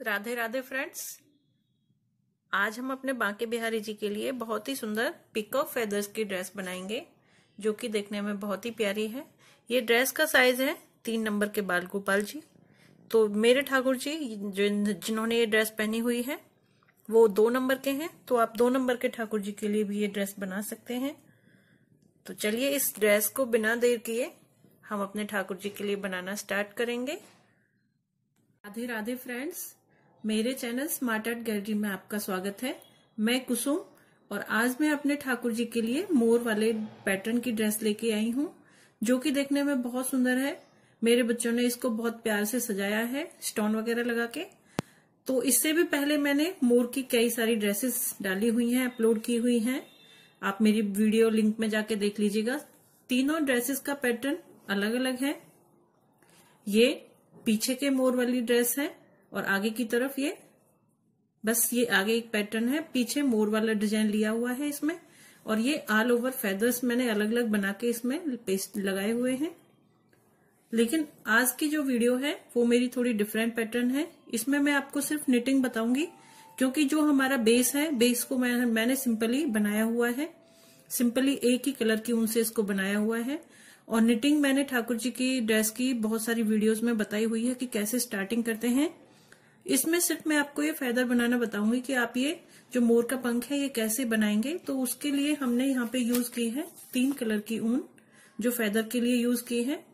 Radhe Radhe friends, आज हम अपने बांके बिहारी जी के लिए बहुत ही सुंदर पिकअप फेदर्स की ड्रेस बनाएँगे, जो कि देखने में बहुत ही प्यारी है। ये ड्रेस का साइज़ है तीन नंबर के बाल गोपाल जी। तो मेरे ठाकुर जी, जिन, जिन्होंने ये ड्रेस पहनी हुई है, वो दो नंबर के हैं तो आप दो नंबर के ठाकुर जी के लिए भी ये ड्रेस बना सकते हैं। तो चलिए इस ड्रेस को बिना देर किए हम अपने ठाकुर जी के लिए बनाना स्टार्ट करेंगे। राधे राधे फ्रेंड्स मेरे चैनल स्मार्ट आर्ट गैलरी में आपका स्वागत है। मैं कुसुम और आज मैं अपने ठाकुर जी के लिए मोर वाले पैटर्न की ड्रेस लेके आई हूँ, जो कि देखने में बहुत सुंदर है। मेरे बच्चों ने इसको बहुत प्यार से सजाया है, स्टोन वगैरह लगा के। तो इससे भी पहले मैंने मोर की कई सारी ड्रेसेस डाली हुई हैं, अपलोड की हुई हैं। आप मेरी वीडियो लिंक में जाके देख लीजिएगा। तीनों ड्रेसेस का पैटर्न अलग अलग है। ये पीछे के मोर वाली ड्रेस है और आगे की तरफ़ ये, बस ये आगे एक पैटर्न है। पीछे मोर वाला डिज़ाइन लिया हुआ है इसमें और ये ऑल ओवर फेदर्स मैंने अलग अलग बना के इसमें पेस्ट लगाए हुए हैं। लेकिन आज की जो वीडियो है वो मेरी थोड़ी डिफरेंट पैटर्न है। इसमें मैं आपको सिर्फ़ निटिंग बताऊँगी क्योंकि जो हमारा बेस है बेस को मैं, मैंने सिंपली बनाया हुआ है। सिंपली एक ही कलर की ऊन से इसको बनाया हुआ है। और निटिंग मैंने ठाकुर जी की ड्रेस की बहुत सारी वीडियोस में बताई हुई है कि कैसे स्टार्टिंग करते हैं। इसमें सिर्फ़ मैं आपको ये फेदर बनाना बताऊँगी कि आप ये जो मोर का पंख है ये कैसे बनाएँगे। तो उसके लिए हमने यहाँ पे यूज़ की है तीन कलर की ऊन जो फेदर के लिए यूज़ की है।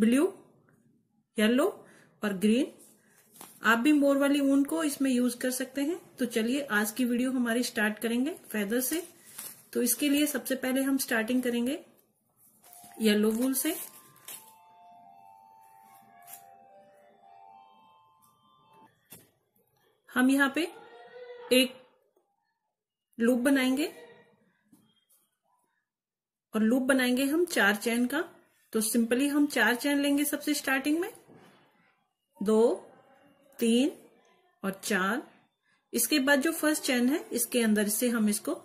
ब्लू, येलो और ग्रीन। आप भी मोर वाली ऊन को इसमें यूज़ कर सकते हैं। तो चलिए, आज की वीडियो हमारी स्टार्ट करेंगे फेदर से। तो इसके लिए सबसे पहले हम स्टार्टिंग करेंगे येलो वूल से। हम यहाँ पे एक लूप बनाएँगे और लूप बनाएँगे हम चार चैन का। तो सिंपली हम चार चैन लेंगे सबसे स्टार्टिंग में। दो, तीन और चार। इसके बाद जो फ़र्स्ट चैन है, इसके अंदर से हम इसको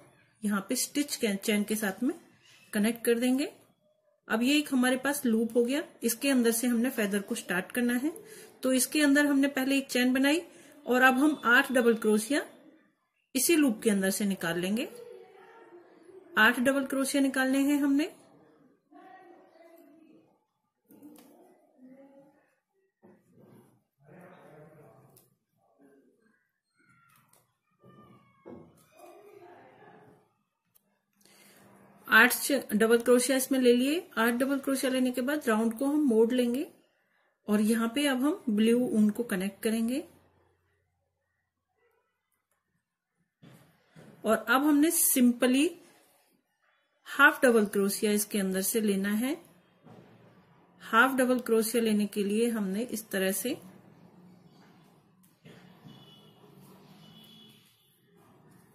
यहाँ पे स्टिच चैन के साथ में कनेक्ट कर देंगे। अब ये एक हमारे पास लूप हो गया। इसके अंदर से हमने फेदर को स्टार्ट करना है। तो इसके अंदर हमने पहले एक चैन बनाई और अब हम आठ डबल क्रोशिया इसी लूप के अंदर से निकाल लेंगे। आठ डबल क्रोशिया निकालने हैं हमने। आठ डबल क्रोशिया इसमें ले लिए। आठ डबल क्रोशिया लेने के बाद राउंड को हम मोड़ लेंगे। और यहाँ पे अब हम ब्लू ऊन को कनेक्ट करेंगे। और अब हमने सिंपली हाफ़ डबल क्रोशिया इसके अंदर से लेना है। हाफ़ डबल क्रोशिया लेने के लिए हमने इस तरह से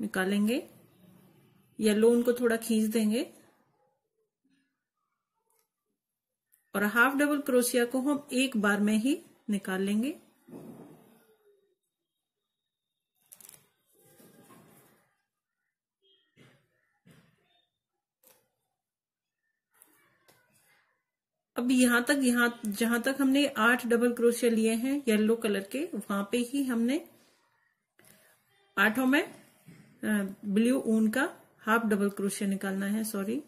निकालेंगे। या येलो उनको थोड़ा खींच देंगे। और हाफ़ डबल क्रोशिया को हम एक बार में ही निकाल लेंगे। अब यहाँ तक, यहाँ, जहाँ तक हमने आठ डबल क्रोशिया लिए हैं येलो कलर के, वहाँ पे ही हमने आठों में ब्लू ऊन का हाफ़ डबल क्रोशिया निकालना है सॉरी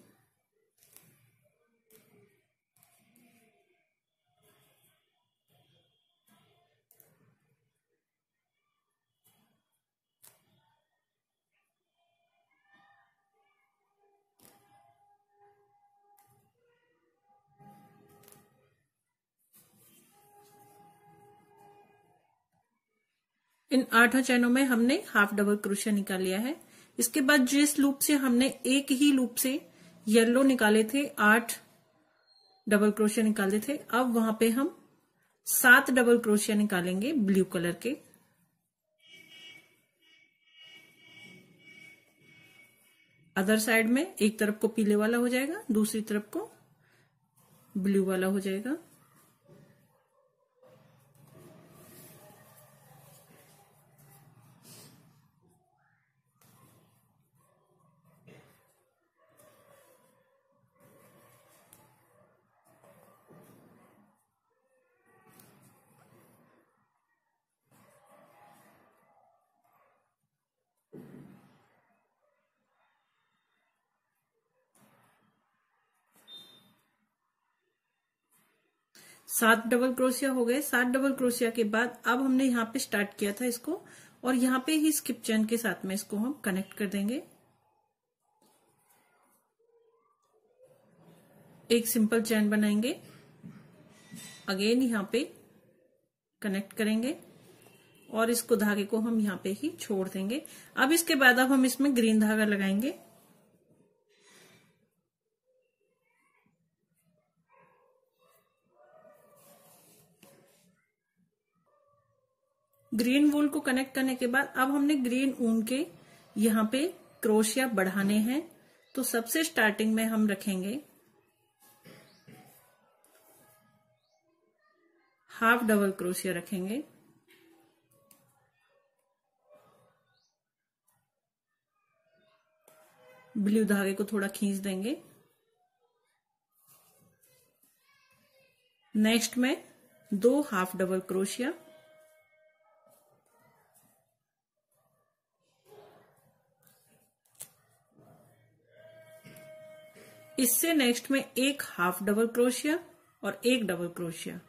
इन आठों चैनों में हमने हाफ़ डबल क्रोशिया निकाल लिया है। इसके बाद जिस लूप से हमने एक ही लूप से येलो निकाले थे, आठ डबल क्रोशिया निकाले थे, अब वहाँ पे हम सात डबल क्रोशिया निकालेंगे ब्लू कलर के। अदर साइड में एक तरफ़ को पीले वाला हो जाएगा, दूसरी तरफ़ को ब्लू वाला हो जाएगा। सात डबल क्रोशिया हो गए। सात डबल क्रोशिया के बाद अब हमने यहाँ पे स्टार्ट किया था इसको और यहाँ पे ही स्किप चैन के साथ में इसको हम कनेक्ट कर देंगे। एक सिंपल चैन बनाएँगे। अगेन यहाँ पे कनेक्ट करेंगे और इसको धागे को हम यहाँ पे ही छोड़ देंगे। अब इसके बाद अब हम इसमें ग्रीन धागा लगाएँगे। ग्रीन वूल को कनेक्ट करने के बाद अब हमने ग्रीन ऊन के यहाँ पे क्रोशिया बढ़ाने हैं। तो सबसे स्टार्टिंग में हम रखेंगे हाफ़ डबल क्रोशिया रखेंगे। ब्लू धागे को थोड़ा खींच देंगे। नेक्स्ट में दो हाफ़ डबल क्रोशिया इससे नेक्स्ट में एक हाफ़ डबल क्रोशिया और एक डबल क्रोशिया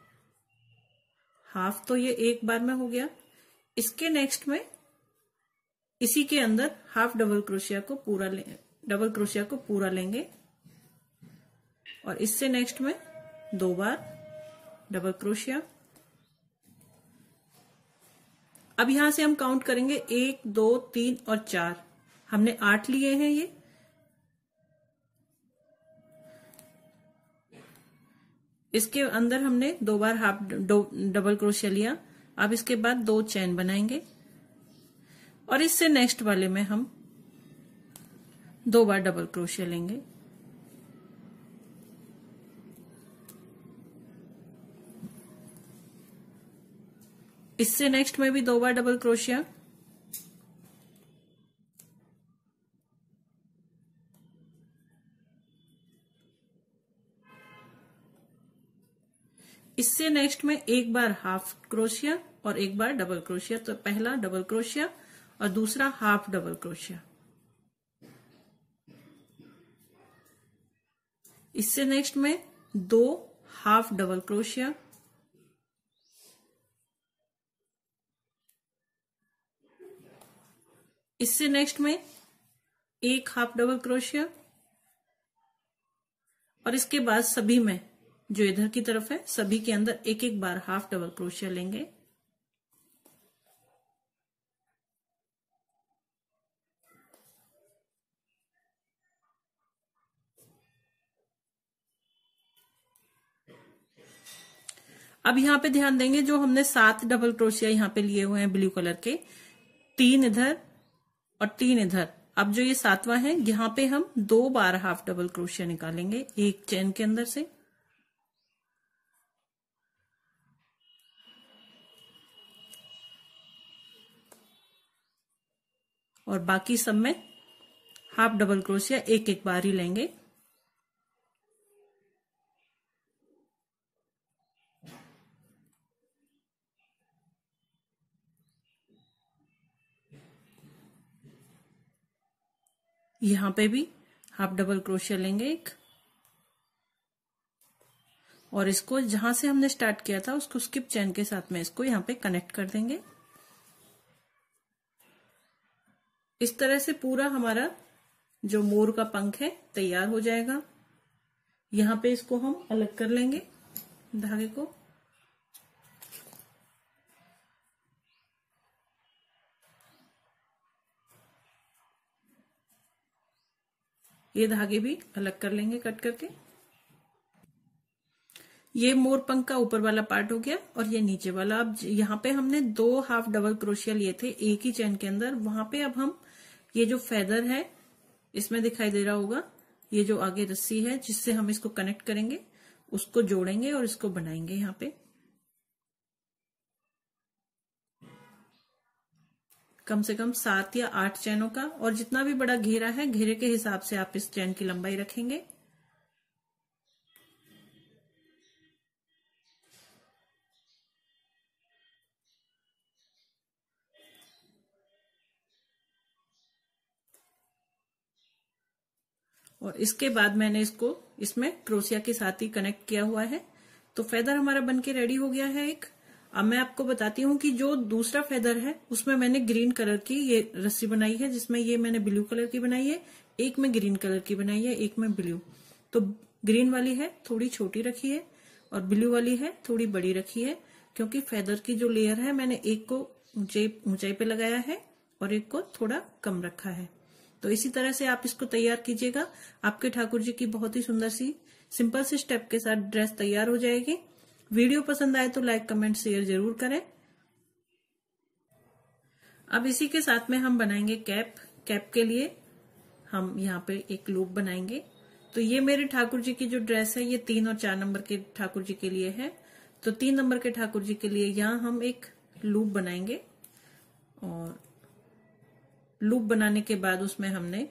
हाफ़ तो ये एक बार में हो गया। इसके नेक्स्ट में इसी के अंदर हाफ़ डबल क्रोशिया को पूरा डबल क्रोशिया को पूरा लेंगे। और इससे नेक्स्ट में दो बार डबल क्रोशिया अब यहाँ से हम काउंट करेंगे एक, दो, तीन और चार। हमने आठ लिए हैं ये। इसके अंदर हमने दो बार हाफ़ डबल क्रोशिया लिया। अब इसके बाद दो चैन बनाएँगे। और इससे नेक्स्ट वाले में हम दो बार डबल क्रोशिया लेंगे। इससे नेक्स्ट में भी दो बार डबल क्रोशिया इससे नेक्स्ट में एक बार हाफ़ क्रोशिया और एक बार डबल क्रोशिया तो पहला डबल क्रोशिया और दूसरा हाफ़ डबल क्रोशिया इससे नेक्स्ट में दो हाफ़ डबल क्रोशिया इससे नेक्स्ट में एक हाफ़ डबल क्रोशिया और इसके बाद सभी में जो इधर की तरफ़ है, सभी के अंदर एक एक बार हाफ़ डबल क्रोशिया लेंगे। अब यहाँ पे ध्यान देंगे जो हमने सात डबल क्रोशिया यहाँ पे लिए हुए हैं ब्लू कलर के। तीन इधर और तीन इधर। अब जो ये सातवां है, यहाँ पे हम दो बार हाफ़ डबल क्रोशिया निकालेंगे, एक चेन के अंदर से। और बाकी सब में हाफ़ डबल क्रोशिया एक एक बार ही लेंगे। यहाँ पे भी हाफ़ डबल क्रोशिया लेंगे एक। और इसको जहाँ से हमने स्टार्ट किया था, उसको स्किप चैन के साथ में इसको यहाँ पे कनेक्ट कर देंगे। इस तरह से पूरा हमारा जो मोर का पंख है, तैयार हो जाएगा। यहाँ पे इसको हम अलग कर लेंगे, धागे को। ये धागे भी अलग कर लेंगे कट करके। ये मोर पंख का ऊपर वाला पार्ट हो गया और ये नीचे वाला। अब यहाँ पे हमने दो हाफ़ डबल क्रोशिया लिए थे, एक ही चैन के अंदर। वहाँ पे अब हम ये जो फेदर है, इसमें दिखाई दे रहा होगा, ये जो आगे रस्सी है, जिससे हम इसको कनेक्ट करेंगे, उसको जोड़ेंगे और इसको बनाएँगे यहाँ पे। कम से कम सात या आठ चैनों का, और जितना भी बड़ा घेरा है, घेरे के हिसाब से आप इस चैन की लंबाई रखेंगे। और इसके बाद मैंने इसको इसमें क्रोसिया के साथ ही कनेक्ट किया हुआ है। तो फेदर हमारा बन के रेडी हो गया है एक। अब मैं आपको बताती हूँ कि जो दूसरा फेदर है, उसमें मैंने ग्रीन कलर की ये रस्सी बनाई है, जिसमें ये मैंने ब्लू कलर की बनाई है, एक में ग्रीन कलर की बनाई है, एक में ब्लू तो ग्रीन वाली है, थोड़ी छोटी रखी है, और ब्लू वाली है, थोड़ी बड़ी रखी है, क्योंकि फेदर की जो लेयर है, मैंने एक को ऊंचाई ऊंचाई पे लगाया है, और एक को थोड़ा कम रखा है। तो इसी तरह से आप इसको तैयार कीजिएगा। आपके ठाकुर जी की बहुत ही सुंदर सी सिंपल सी स्टेप के साथ ड्रेस तैयार हो जाएगी। वीडियो पसंद आए तो लाइक कमेंट शेयर ज़रूर करें। अब इसी के साथ में हम बनाएँगे कैप कैप के लिए हम यहाँ पे एक लूप बनाएँगे। तो ये मेरे ठाकुर जी की जो ड्रेस है, ये तीन और चार नंबर के ठाकुर जी के लिए है। तो तीन नंबर के ठाकुर जी के लिए यहाँ हम एक लूप बनाएँगे। और लूप बनाने के बाद उसमें हमने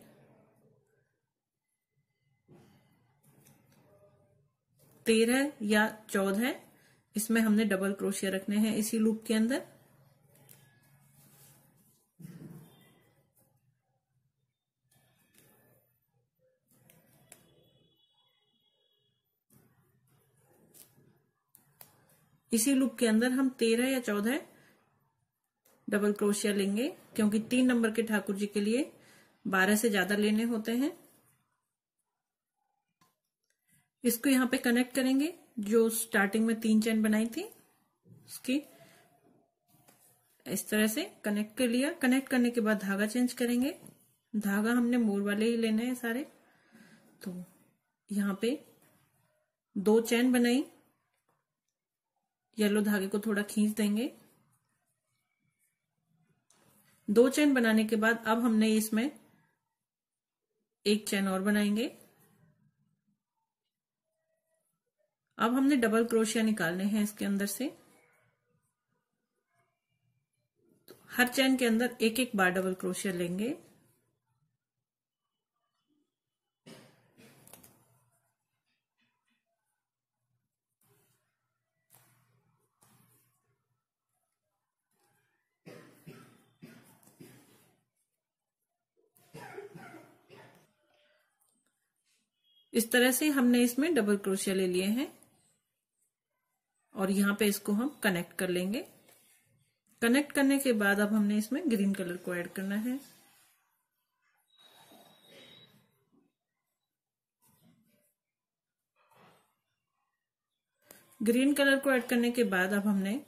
तेरह या चौदह, इसमें हमने डबल क्रोशिया रखने हैं इसी लूप के अंदर। इसी लूप के अंदर हम तेरह या चौदह डबल क्रोशिया लेंगे, क्योंकि तीन नंबर के ठाकुर जी के लिए बारह से ज़्यादा लेने होते हैं। इसको यहाँ पे कनेक्ट करेंगे, जो स्टार्टिंग में तीन चैन बनाई थी, उसकी। इस तरह से कनेक्ट कर लिया। कनेक्ट करने के बाद धागा चेंज करेंगे। धागा हमने मोर वाले ही लेने हैं सारे। तो यहाँ पे दो चैन बनाई। येलो धागे को थोड़ा खींच देंगे। दो चैन बनाने के बाद अब हमने इसमें एक चैन और बनाएँगे। अब हमने डबल क्रोशिया निकालने हैं इसके अंदर से। तो हर चैन के अंदर एक एक बार डबल क्रोशिया लेंगे। इस तरह से हमने इसमें डबल क्रोशिया ले लिए हैं। और यहाँ पे इसको हम कनेक्ट कर लेंगे। कनेक्ट करने के बाद अब हमने इसमें ग्रीन कलर को ऐड करना है। ग्रीन कलर को ऐड करने के बाद अब हमने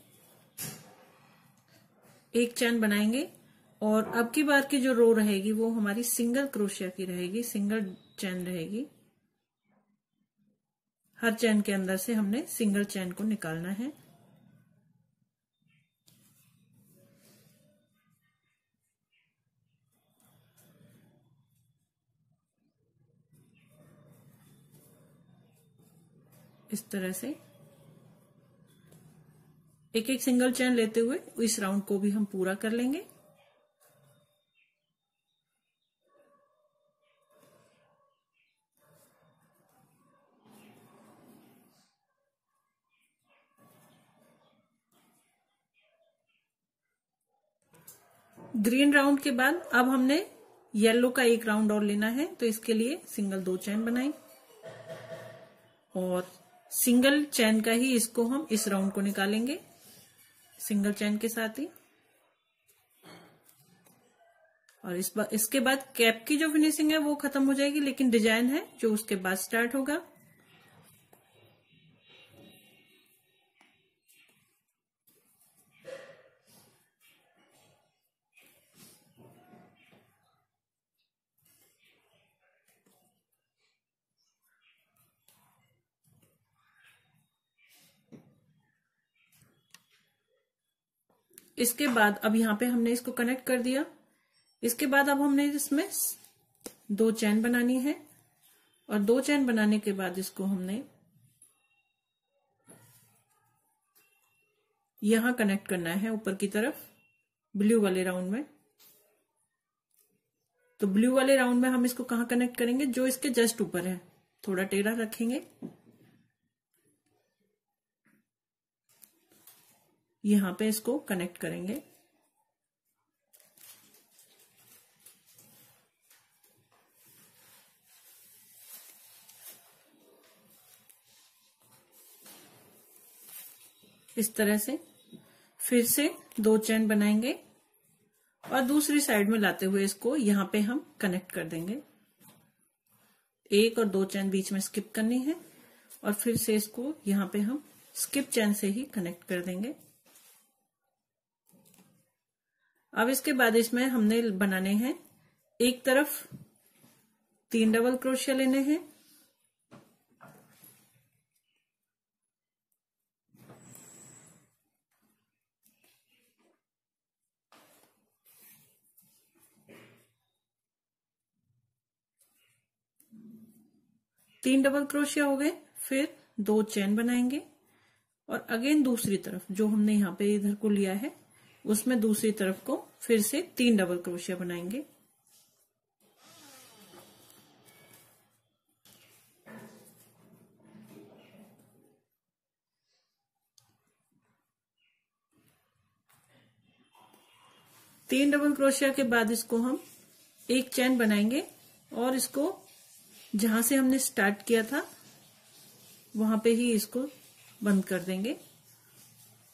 एक चैन बनाएँगे। और अब की बार की जो रो रहेगी वो हमारी सिंगल क्रोशिया की रहेगी सिंगल चैन रहेगी। हर चैन के अंदर से हमने सिंगल चैन को निकालना है। इस तरह से। एक एक सिंगल चैन लेते हुए इस राउंड को भी हम पूरा कर लेंगे। ग्रीन राउंड के बाद अब हमने येलो का एक राउंड और लेना है तो इसके लिए सिंगल दो चैन बनाई और सिंगल चैन का ही इसको हम इस राउंड को निकालेंगे, सिंगल चैन के साथ ही। और इस बार इसके बाद कैप की जो फिनिशिंग है वो खत्म हो जाएगी, लेकिन डिज़ाइन है जो उसके बाद स्टार्ट होगा। इसके बाद अब यहाँ पे हमने इसको कनेक्ट कर दिया। इसके बाद अब हमने इसमें दो चैन बनानी है और दो चैन बनाने के बाद इसको हमने यहाँ कनेक्ट करना है ऊपर की तरफ़ ब्लू वाले राउंड में। तो ब्लू वाले राउंड में हम इसको कहा कनेक्ट करेंगे? जो इसके जस्ट ऊपर है। थोड़ा टेढ़ा रखेंगे। यहाँ पे इसको कनेक्ट करेंगे। इस तरह से फिर से दो चैन बनाएँगे और दूसरी साइड में लाते हुए इसको यहाँ पे हम कनेक्ट कर देंगे। एक और दो चैन बीच में स्किप करनी है और फिर से इसको यहाँ पे हम स्किप चैन से ही कनेक्ट कर देंगे। अब इसके बाद इसमें हमने बनाने हैं एक तरफ़ तीन डबल क्रोशिया लेने हैं। तीन डबल क्रोशिया हो गए, फिर दो चैन बनाएँगे। और अगेन दूसरी तरफ़, जो हमने यहाँ पे इधर को लिया है उसमें दूसरी तरफ़ को फिर से तीन डबल क्रोशिया बनाएँगे। तीन डबल क्रोशिया के बाद इसको हम एक चैन बनाएँगे और इसको जहाँ से हमने स्टार्ट किया था, वहाँ पे ही इसको बंद कर देंगे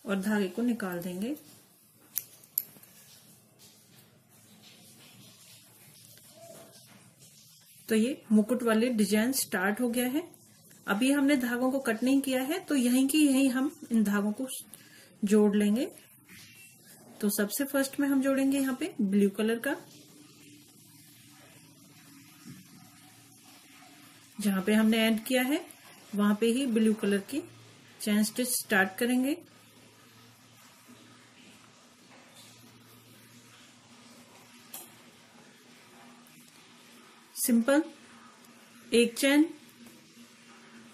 और धागे को निकाल देंगे। तो ये मुकुट वाले डिज़ाइन स्टार्ट हो गया है। अभी हमने धागों को कट नहीं किया है तो यहीं की यहीं हम इन धागों को जोड़ लेंगे। तो सबसे फ़र्स्ट में हम जोड़ेंगे यहाँ पे ब्लू कलर का, जहाँ पे हमने एंड किया है, वहाँ पे ही ब्लू कलर की चैन स्टिच स्टार्ट करेंगे। सिंपल, एक चैन,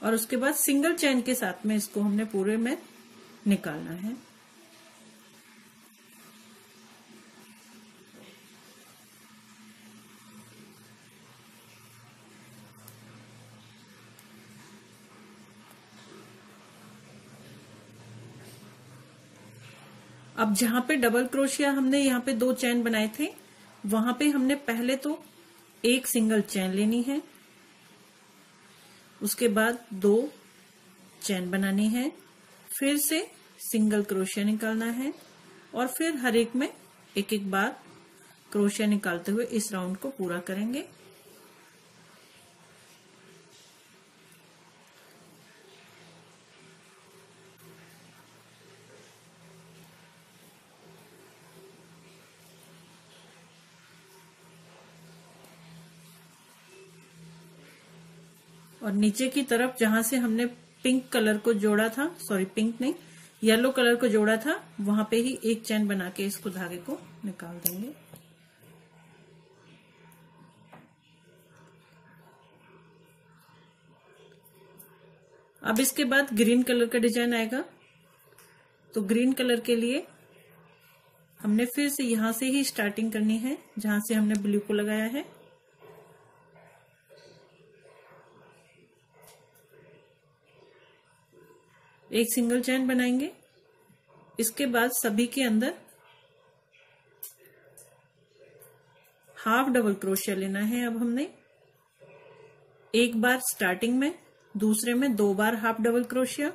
और उसके बाद सिंगल चैन के साथ में इसको हमने पूरे में निकालना है। अब जहाँ पे डबल क्रोशिया हमने यहाँ पे दो चैन बनाए थे, वहाँ पे हमने पहले तो एक सिंगल चैन लेनी है। उसके बाद दो चैन बनानी है। फिर से सिंगल क्रोशिया निकालना है और फिर हर एक में एक एक बार क्रोशिया निकालते हुए इस राउंड को पूरा करेंगे। नीचे की तरफ़ जहाँ से हमने पिंक कलर को जोड़ा था सॉरी पिंक नहीं येलो कलर को जोड़ा था, वहाँ पे ही एक चैन बना के इसको धागे को निकाल देंगे। अब इसके बाद ग्रीन कलर का डिज़ाइन आएगा। तो ग्रीन कलर के लिए हमने फिर से यहाँ से ही स्टार्टिंग करनी है, जहाँ से हमने ब्लू को लगाया है। एक सिंगल चैन बनाएँगे। इसके बाद सभी के अंदर हाफ़ डबल क्रोशिया लेना है अब हमने। एक बार स्टार्टिंग में, दूसरे में दो बार हाफ़ डबल क्रोशिया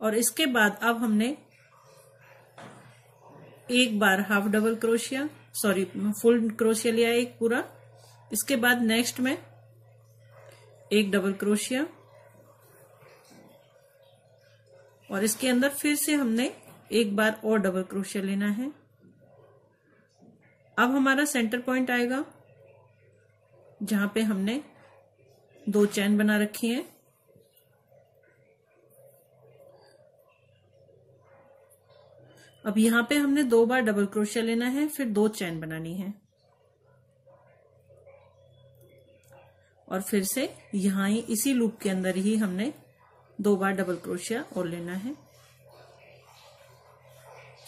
और इसके बाद अब हमने एक बार half double crochet sorry full crochet लिया एक पूरा। इसके बाद नेक्स्ट में एक डबल क्रोशिया और इसके अंदर फिर से हमने एक बार और डबल क्रोशिया लेना है। अब हमारा सेंटर पॉइंट आएगा, जहाँ पे हमने दो चैन बना रखी है। अब यहाँ पे हमने दो बार डबल क्रोशिया लेना है, फिर दो चैन बनानी है। और फिर से यहाँ ही, इसी लूप के अंदर ही हमने दो बार डबल क्रोशिया और लेना है।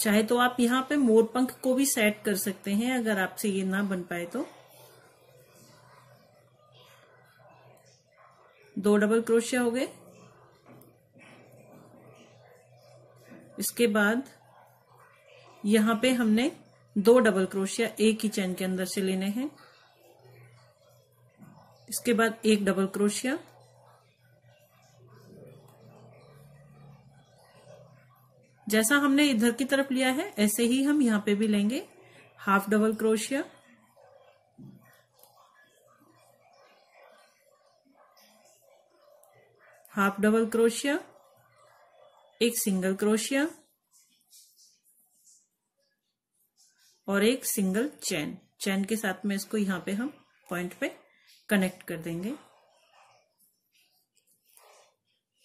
चाहे तो आप यहाँ पे मोर पंख को भी सेट कर सकते हैं, अगर आपसे ये ना बन पाए तो। दो डबल क्रोशिया हो गए। इसके बाद यहाँ पे हमने दो डबल क्रोशिया एक ही चैन के अंदर से लेने हैं। इसके बाद एक डबल क्रोशिया जैसा हमने इधर की तरफ़ लिया है, ऐसे ही हम यहाँ पे भी लेंगे। हाफ़ डबल क्रोशिया हाफ़ डबल क्रोशिया एक सिंगल क्रोशिया और एक सिंगल चैन चैन के साथ में इसको यहाँ पे हम पॉइंट पे कनेक्ट कर देंगे।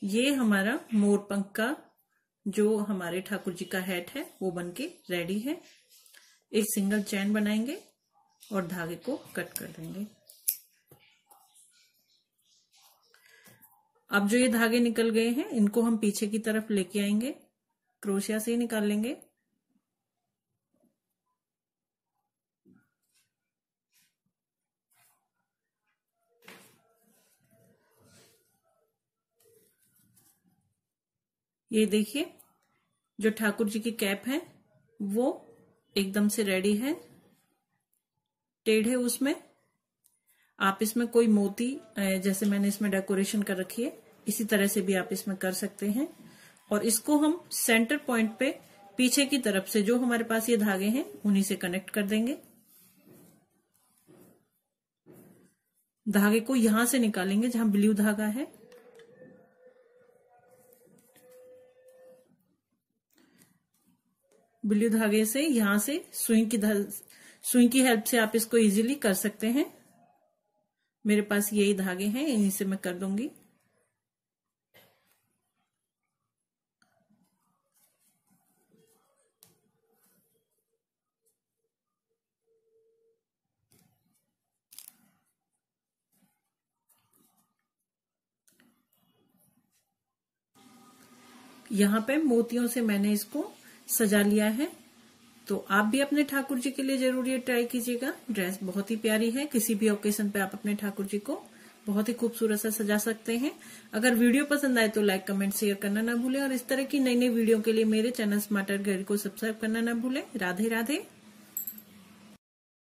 ये हमारा मोर पंख का जो हमारे ठाकुर जी का हैट है, वो बनके रेडी है। एक सिंगल चैन बनाएँगे और धागे को कट कर देंगे। अब जो ये धागे निकल गए हैं, इनको हम पीछे की तरफ़ लेके आएँगे। क्रोशिया से ही निकाल लेंगे। ये देखिए, जो ठाकुर जी की कैप है, वो एकदम से रेडी है। टेढ़े उसमें। आप इसमें कोई मोती जैसे मैंने इसमें डेकोरेशन कर रखी है, इसी तरह से भी आप इसमें कर सकते हैं। और इसको हम सेंटर पॉइंट पे, पीछे की तरफ़ से जो हमारे पास ये धागे हैं, उन्हीं से कनेक्ट कर देंगे। धागे को यहाँ से निकालेंगे, जहाँ ब्लू धागा है। ब्लू धागे से यहाँ से सुई की सुई की हेल्प से आप इसको इजीली कर सकते हैं। मेरे पास यही धागे हैं, इन्हीं से मैं कर दूँगी। यहाँ पे मोतियों से मैंने इसको सजा लिया है। तो आप भी अपने ठाकुर जी के लिए ज़रूर ये ट्राई कीजिएगा। ड्रेस बहुत ही प्यारी है। किसी भी ओकेजन पे आप अपने ठाकुर जी को बहुत ही खूबसूरत सा सजा सकते हैं। अगर वीडियो पसंद आए तो लाइक कमेंट शेयर करना ना भूलें। और इस तरह की नई नई वीडियो के लिए मेरे चैनल स्मार्टर घर को सब्सक्राइब करना ना भूलें। राधे राधे